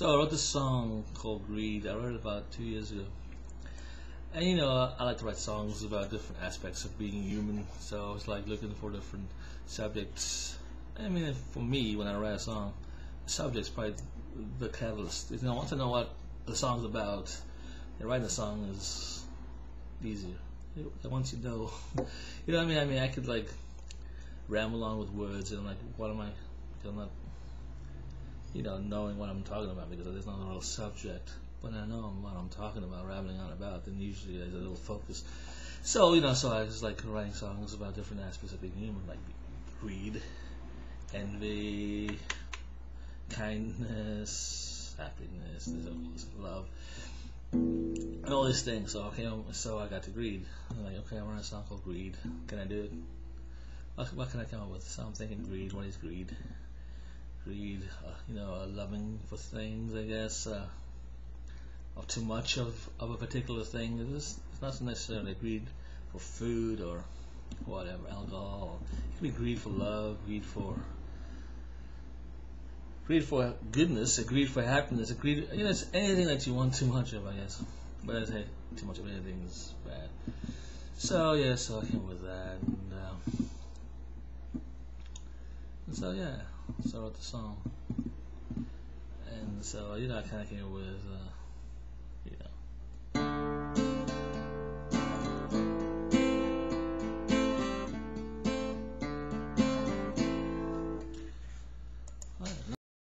So I wrote this song called Greed. I wrote it about two years ago. And you know, I like to write songs about different aspects of being human. So I was like looking for different subjects. I mean, for me, when I write a song, the subject's probably the catalyst. You know, I want to know what the song's about. Writing a song is easier. Once you know, you know what I mean. I mean, I could like ramble on with words and like, what am I? I'm not, you know, knowing what I'm talking about because there's not a real subject. When I know what I'm talking about, rambling on about, then usually there's a little focus. So you know, so I just like writing songs about different aspects of being human, like greed, envy, kindness, happiness, love, and all these things. So okay, um, so I got to greed. I'm like, okay, I want a song called Greed. Can I do it? What can I come up with? So I'm thinking greed. What is greed? Greed, uh, you know, a loving for things, I guess. Uh, of too much of, of a particular thing. It's, it's not necessarily greed for food or whatever, alcohol. It can be greed for love, greed for greed for goodness, a greed for happiness, a greed. You know, it's anything that you want too much of, I guess. But I say too much of anything is bad. So yeah, so I came with that, and, uh, so yeah, so I wrote the song. And so, you know, I kind of came up with, uh, you know,